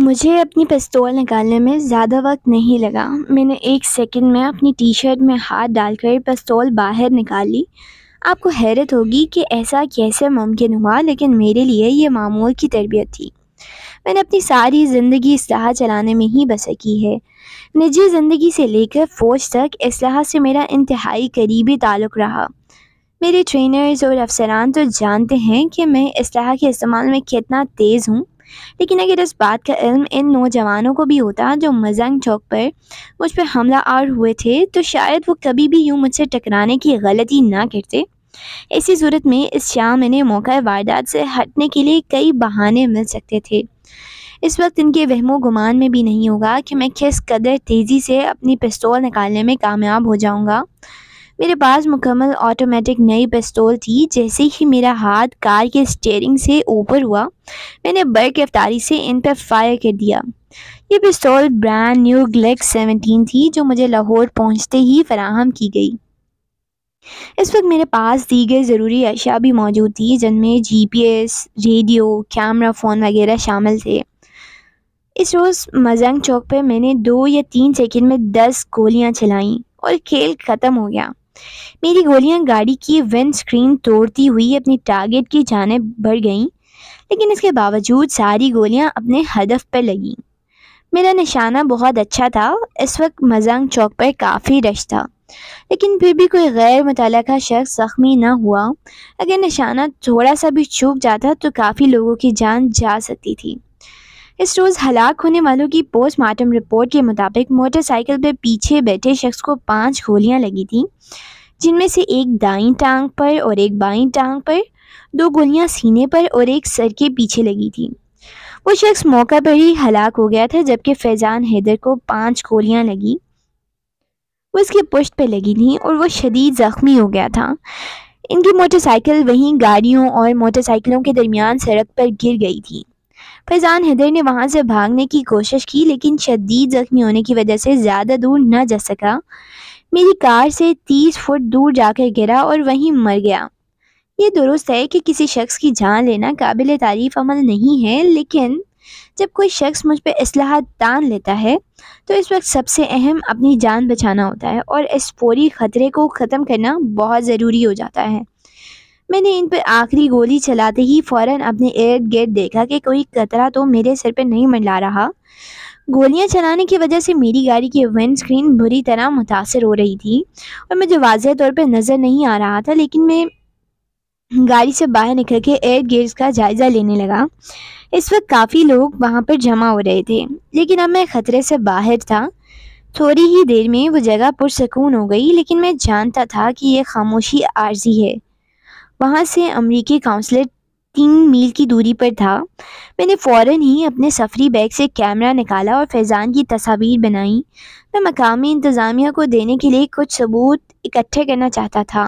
मुझे अपनी पिस्तौल निकालने में ज़्यादा वक्त नहीं लगा। मैंने एक सेकंड में अपनी टी शर्ट में हाथ डालकर पिस्तौल बाहर निकाली आपको हैरत होगी कि ऐसा कैसे मुमकिन हुआ, लेकिन मेरे लिए ये मामूल की तरबियत थी। मैंने अपनी सारी ज़िंदगी इसलाह चलाने में ही बसर की है। निजी ज़िंदगी से लेकर फ़ौज तक इसलाह से मेरा इंतहाई करीबी ताल्लुक़ रहा। मेरे ट्रेनर्स और अफसरान तो जानते हैं कि मैं इसलाह के इस्तेमाल में कितना तेज़ हूँ। लेकिन अगर इस बात का इल्म इन नौजवानों को भी होता जो मजंग चौक पर मुझ पर हमला आर हुए थे तो शायद वो कभी भी यूँ मुझसे टकराने की गलती ना करते। इसी सूरत में इस शाम इन्हें मौका वारदात से हटने के लिए कई बहाने मिल सकते थे। इस वक्त इनके वहमो गुमान में भी नहीं होगा कि मैं किस कदर तेज़ी से अपनी पिस्तौल निकालने में कामयाब हो जाऊँगा। मेरे पास मुकम्मल ऑटोमेटिक नई पिस्तौल थी जैसे ही मेरा हाथ कार के स्टेयरिंग से ऊपर हुआ मैंने बर्क रफ्तारी से इन पर फायर कर दिया। ये पिस्तौल ब्रांड न्यू ग्लेक 17 थी जो मुझे लाहौर पहुँचते ही फराहम की गई। इस वक्त मेरे पास दीगर ज़रूरी अशिया भी मौजूद थी जिनमें जीपीएस, रेडियो कैमरा फ़ोन वगैरह शामिल थे। इस रोज़ मजंग चौक पर मैंने दो या तीन सेकंड में दस गोलियाँ चलाईं और खेल ख़त्म हो गया। मेरी गोलियाँ गाड़ी की विंड स्क्रीन तोड़ती हुई अपनी टारगेट की जानब बढ़ गईं, लेकिन इसके बावजूद सारी गोलियाँ अपने हदफ पर लगीं। मेरा निशाना बहुत अच्छा था, इस वक्त मजांग चौक पर काफ़ी रश था, लेकिन फिर भी कोई गैर मुतल शख्स ज़ख्मी ना हुआ। अगर निशाना थोड़ा सा भी चूक जाता तो काफ़ी लोगों की जान जा सकती थी। इस रोज़ हलाक होने वालों की पोस्टमार्टम रिपोर्ट के मुताबिक मोटरसाइकिल पर पीछे बैठे शख्स को पाँच गोलियाँ लगी थीं, जिनमें से एक दाई टांग पर और एक बाई टांग पर, दो गोलियाँ सीने पर और एक सर के पीछे लगी थी। वो शख्स मौका पर ही हलाक हो गया था, जबकि फैज़ान हैदर को पाँच गोलियाँ लगी। वो इसकी पुश्त पे लगी थी और वो शदीद ज़ख्मी हो गया था। इनकी मोटरसाइकिल वहीं गाड़ियों और मोटरसाइकिलों के दरमियान सड़क पर गिर गई थी। फैज़ान हैदर ने वहाँ से भागने की कोशिश की, लेकिन शदीद ज़ख्मी होने की वजह से ज़्यादा दूर न जा सका। मेरी कार से तीस फुट दूर जाकर गिरा और वहीं मर गया। ये दुरुस्त है कि किसी शख्स की जान लेना काबिल तारीफ़ अमल नहीं है, लेकिन जब कोई शख्स मुझ पर असलाह तान लेता है तो इस वक्त सबसे अहम अपनी जान बचाना होता है और इस फौरी ख़तरे को ख़त्म करना बहुत ज़रूरी हो जाता है। मैंने इन पर आखिरी गोली चलाते ही फ़ौर अपने इर्द गिर्द देखा कि कोई कतरा तो मेरे सिर पर नहीं मंडला रहा। गोलियाँ चलाने की वजह से मेरी गाड़ी की विंड स्क्रीन बुरी तरह मुतासर हो रही थी और मुझे वाजह तौर पर नज़र नहीं आ रहा था, लेकिन मैं गाड़ी से बाहर निकल के एयर गेयर्स का जायज़ा लेने लगा। इस वक्त काफ़ी लोग वहाँ पर जमा हो रहे थे, लेकिन अब मैं ख़तरे से बाहर था। थोड़ी ही देर में वो जगह पुरसकून हो गई, लेकिन मैं जानता था कि यह खामोशी आर्जी है। वहाँ से अमरीकी काउंसलर तीन मील की दूरी पर था। मैंने फ़ौर ही अपने सफरी बैग से कैमरा निकाला और फैज़ान की तस्वीर बनाई। मैं मकामी इंतज़ामिया को देने के लिए कुछ सबूत इकट्ठे करना चाहता था।